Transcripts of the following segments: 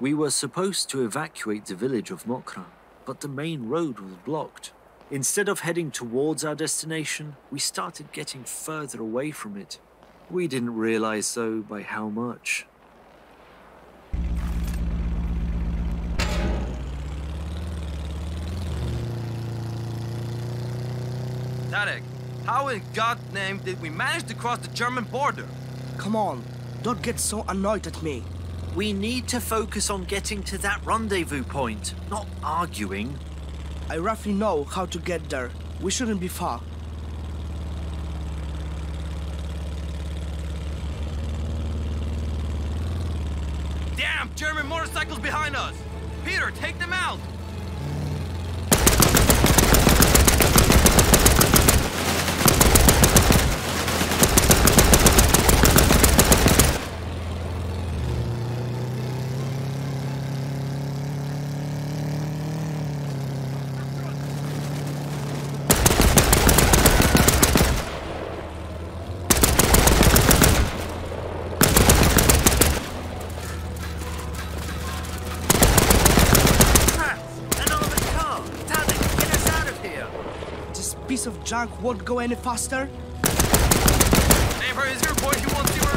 We were supposed to evacuate the village of Mokra, but the main road was blocked. Instead of heading towards our destination, we started getting further away from it. We didn't realize, though, by how much. Tadek, how in God's name did we manage to cross the German border? Come on, don't get so annoyed at me. We need to focus on getting to that rendezvous point, not arguing. I roughly know how to get there. We shouldn't be far. Damn, German motorcycles behind us! Peter, take them out! Crap! An armored car! Tadek, get us out of here! This junk won't go any faster. Is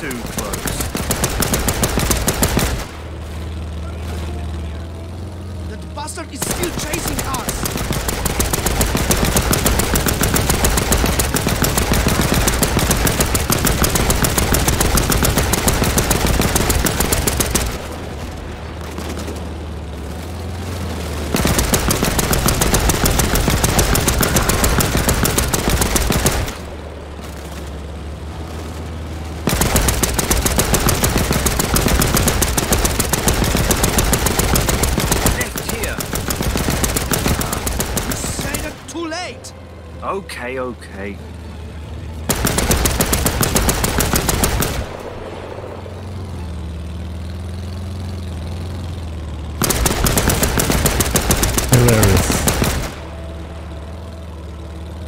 too close. That bastard is still chasing us. Left here. You say that too late. Okay. Hilarious.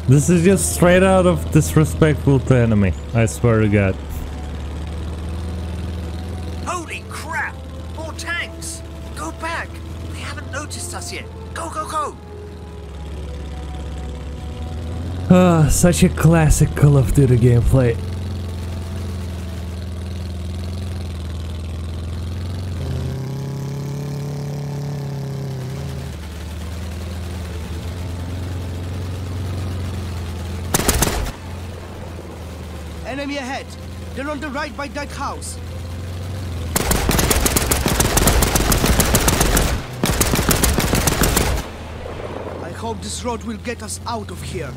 This is just straight out of disrespectful to enemy. I swear to God. Oh, such a classic Call of Duty gameplay. Enemy ahead! They're on the right by that house! I hope this road will get us out of here.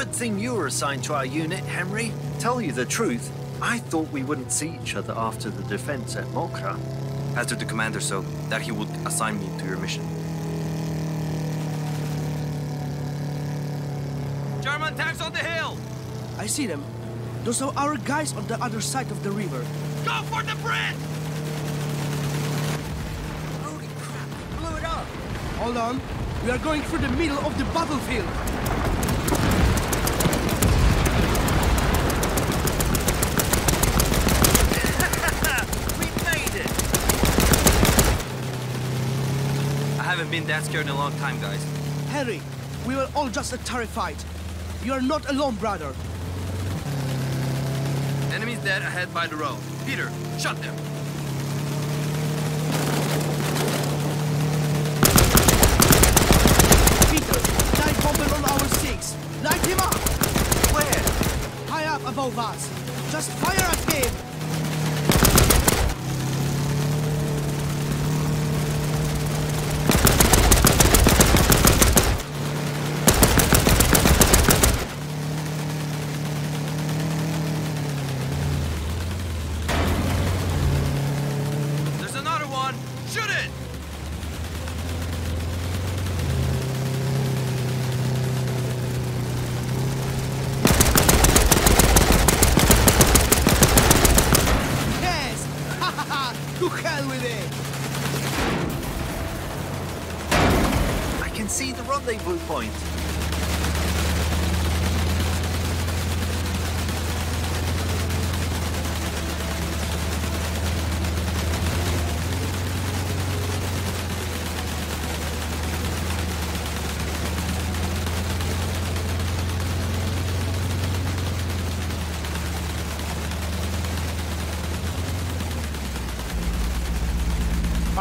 Good thing you were assigned to our unit, Henry. Tell you the truth, I thought we wouldn't see each other after the defense at Mokra. I told the commander so that he would assign me to your mission. German tanks on the hill! I see them. Those are our guys on the other side of the river. Go for the bridge! Holy crap, blew it up! Hold on. We are going through the middle of the battlefield. we made it! I haven't been that scared in a long time, guys. Harry, we were all just a terrified. You are not alone, brother. Enemies dead ahead by the road. Peter, shut them. Peter, dive bomber on our six. Light him up! Where? High up above us. Just fire at him! There's another one! Shoot it! Yes! Ha ha ha! To hell with it! I can see the rendezvous point.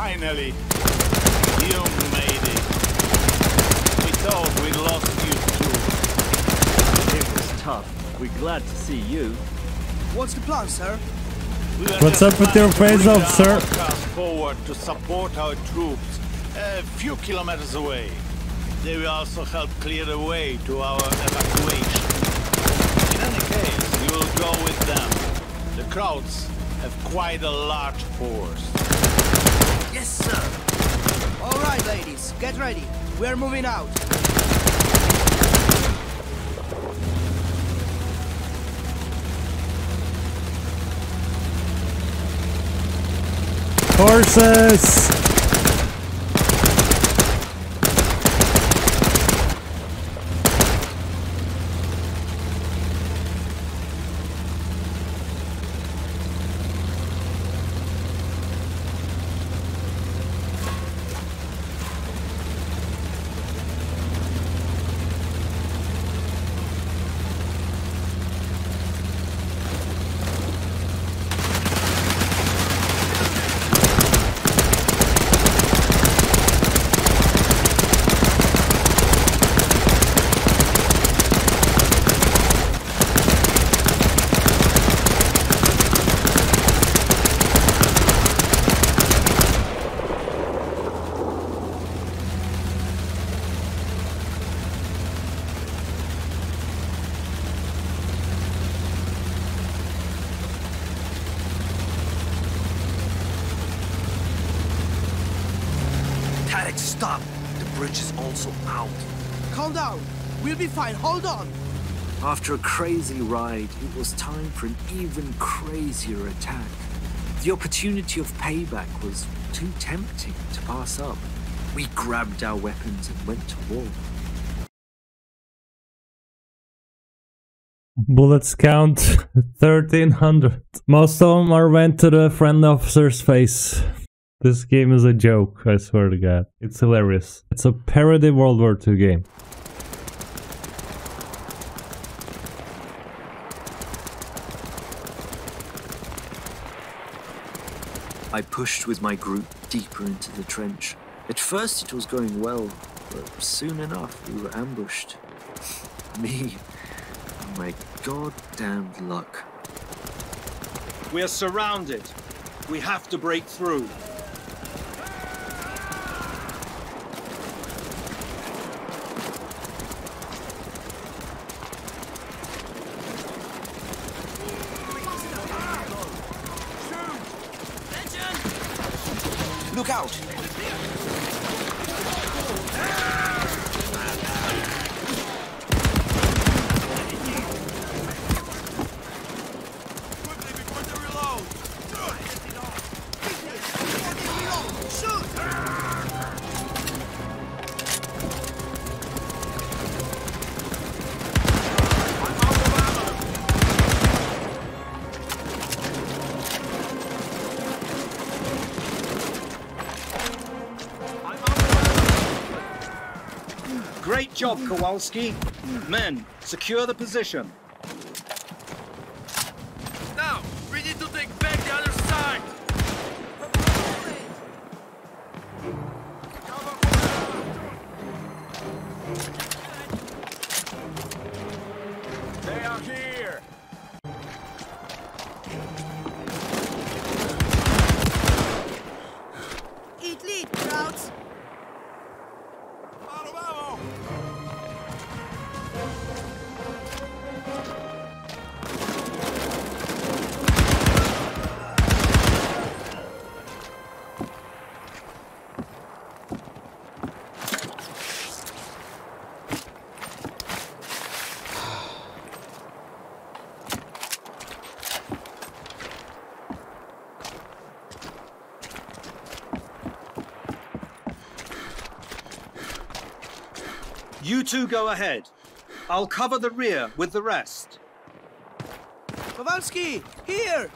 Finally, you made it. We thought we lost you too. It was tough. We're glad to see you. What's the plan, sir? What's up with your to face bring off, sir? forward to support our troops a few kilometers away. They will also help clear the way to our evacuation. In any case, you will go with them. The crowds have quite a large force. Yes, sir. All right, ladies, get ready. We're moving out. Horses! The bridge is also out. Calm down. We'll be fine. Hold on. After a crazy ride, it was time for an even crazier attack. The opportunity of payback was too tempting to pass up. We grabbed our weapons and went to war. Bullets count 1300. Most of them are went to the friend officer's face. This game is a joke, I swear to god. It's hilarious. It's a parody World War II game. I pushed with my group deeper into the trench. At first it was going well, but soon enough we were ambushed. Me and my goddamned luck. We are surrounded. We have to break through. Job, Kowalski. Men, secure the position. Two go ahead. I'll cover the rear with the rest. Kowalski, here!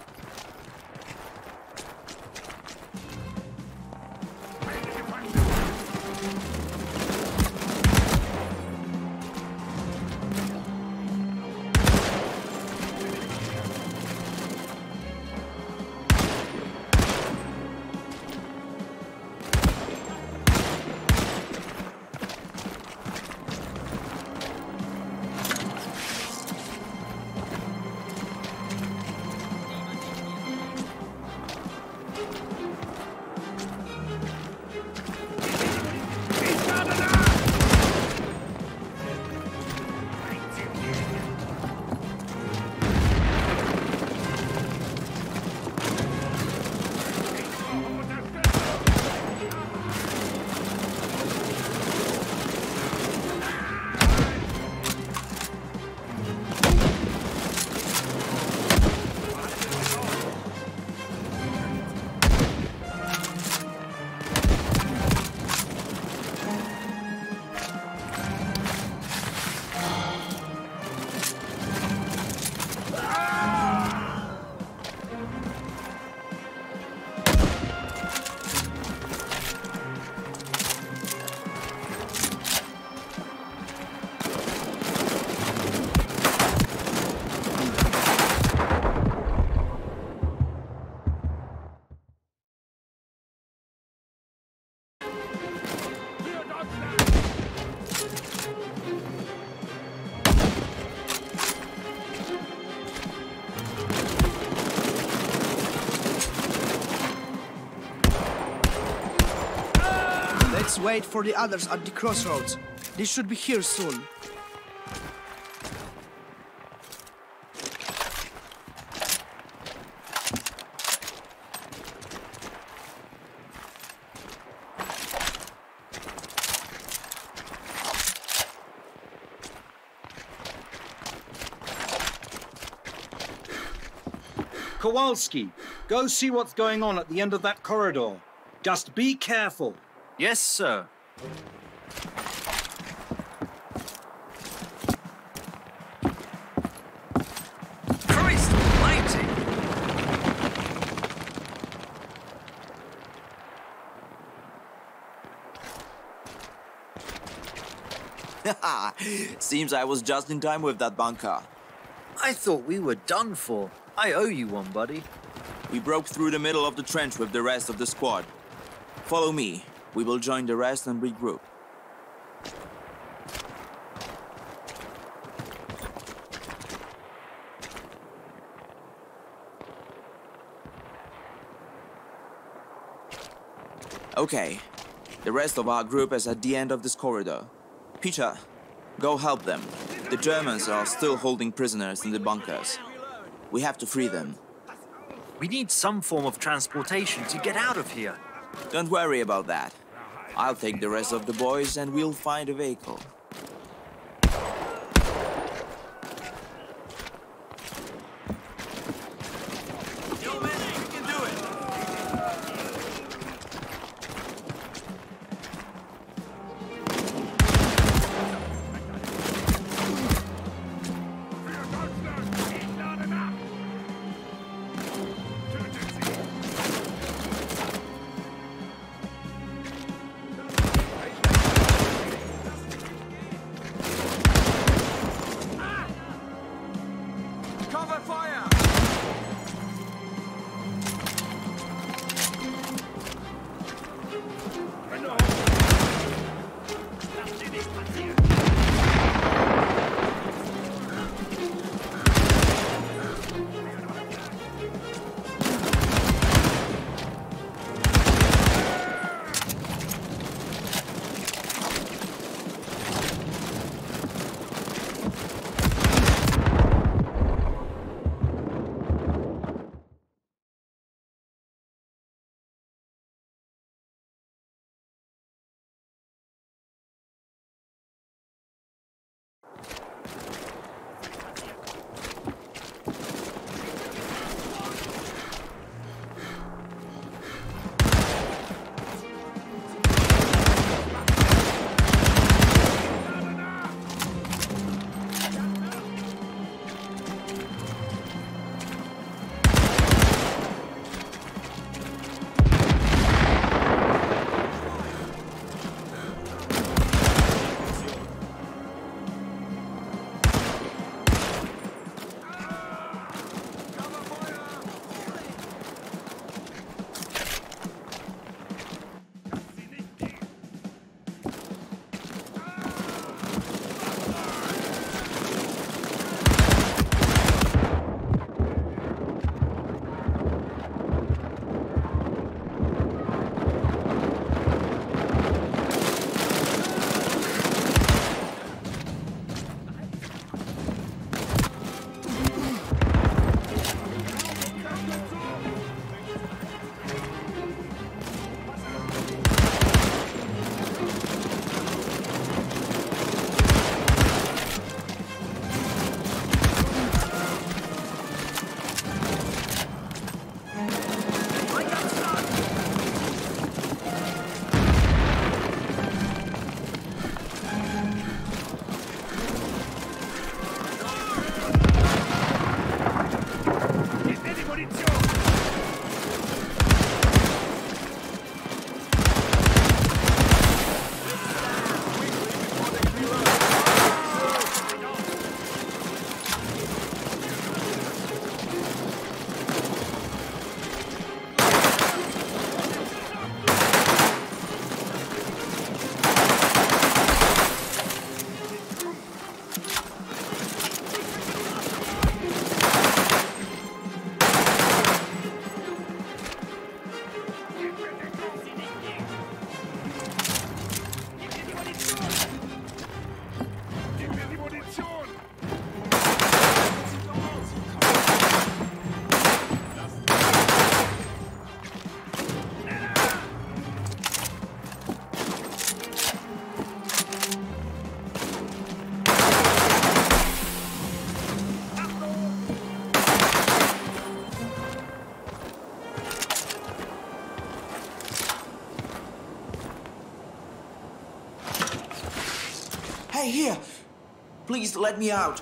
Wait for the others at the crossroads. They should be here soon. Kowalski, go see what's going on at the end of that corridor. Just be careful. Yes, sir. Christ almighty! Seems I was just in time with that bunker. I thought we were done for. I owe you one, buddy. We broke through the middle of the trench with the rest of the squad. Follow me. We will join the rest and regroup. Okay, the rest of our group is at the end of this corridor. Peter, go help them. The Germans are still holding prisoners in the bunkers. We have to free them. We need some form of transportation to get out of here. Don't worry about that. I'll take the rest of the boys and we'll find a vehicle. Please let me out.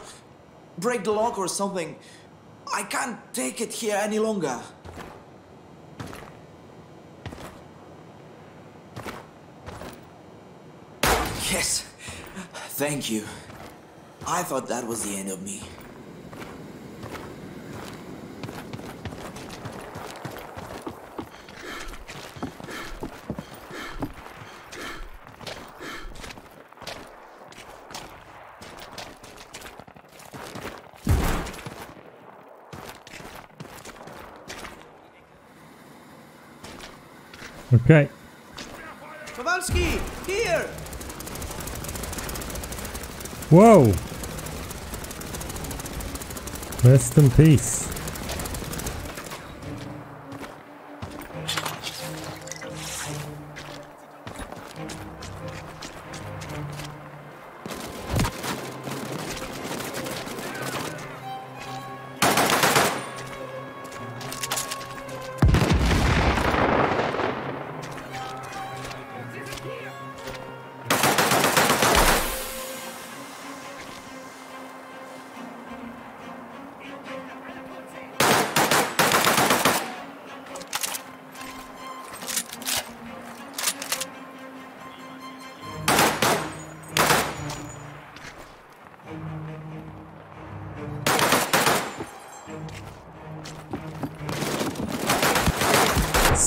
Break the lock or something. I can't take it here any longer. Yes. Thank you. I thought that was the end of me. Okay. Kowalski, here! Whoa! Rest in peace.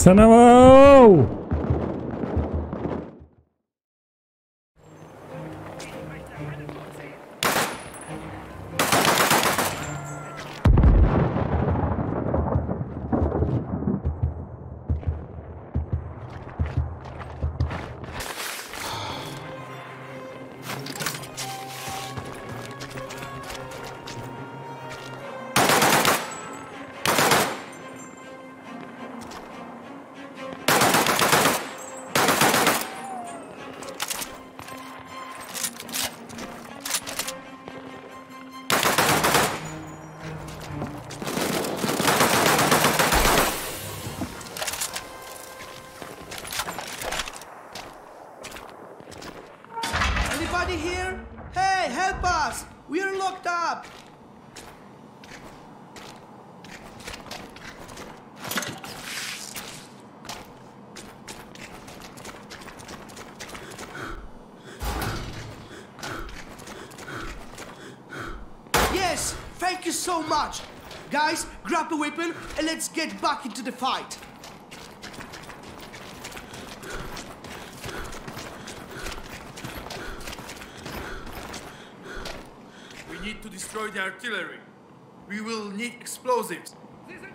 ¡Sanabao! Much! Guys, grab a weapon and let's get back into the fight! We need to destroy the artillery. We will need explosives.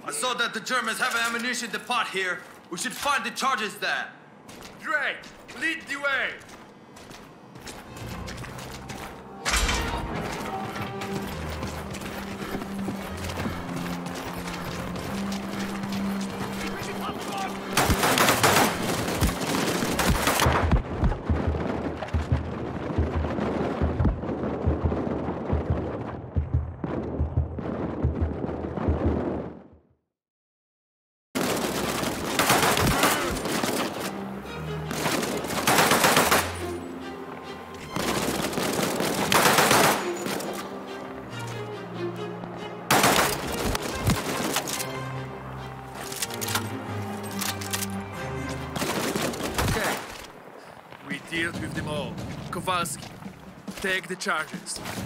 I saw that the Germans have an ammunition depot here. We should find the charges there. Drake, lead the way. Take the charges.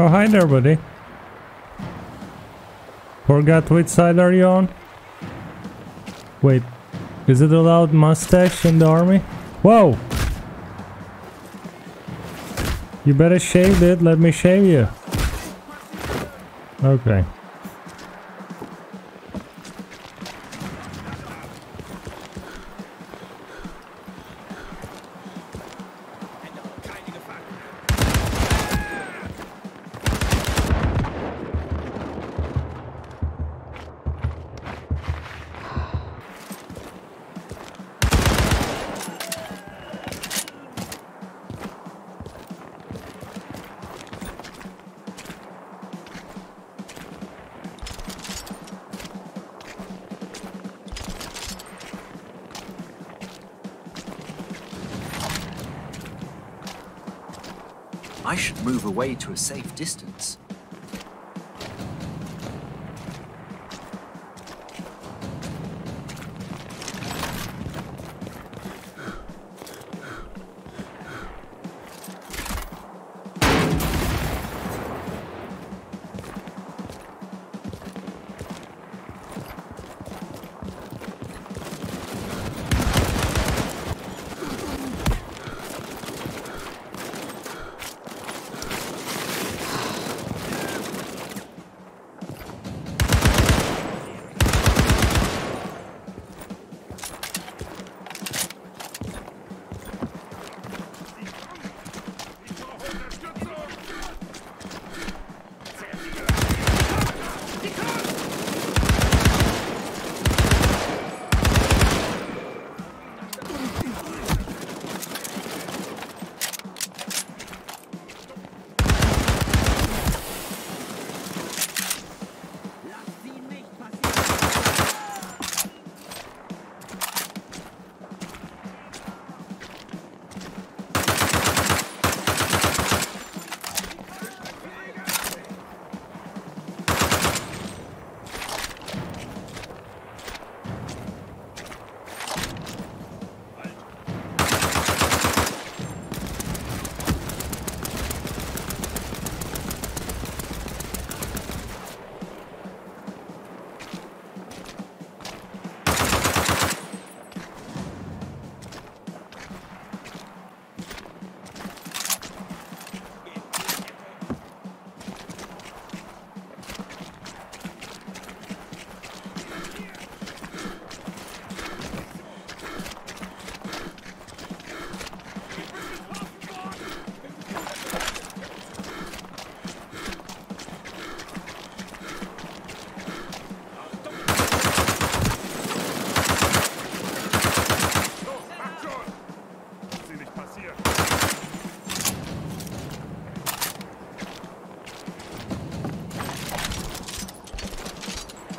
Oh, hi there, buddy. Forgot which side are you on? Wait, is it allowed mustache in the army? Whoa! You better shave it, let me shave you. Okay. I should move away to a safe distance.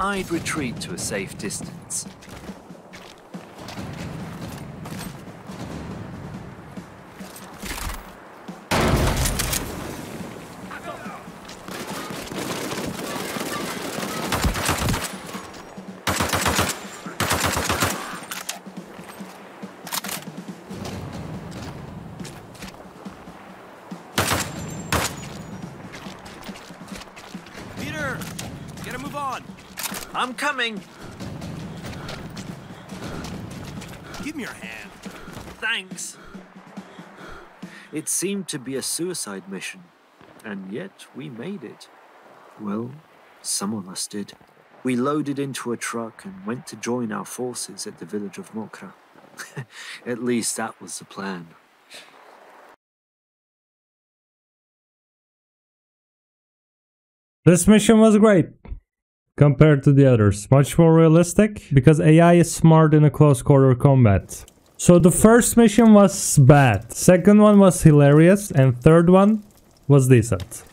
I'd retreat to a safe distance. I'm coming! Give me your hand. Thanks! It seemed to be a suicide mission, and yet we made it. Well, some of us did. We loaded into a truck and went to join our forces at the village of Mokra. at least that was the plan. This mission was great compared to the others. Much more realistic because AI is smart in a close quarter combat. So the first mission was bad, second one was hilarious, and third one was decent.